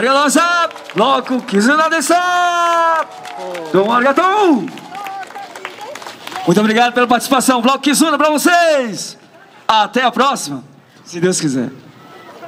Arigatou, Bloco Kizuna dessa! Domo arigatou! Muito obrigado pela participação. Bloco Kizuna pra vocês! Até a próxima, se Deus quiser.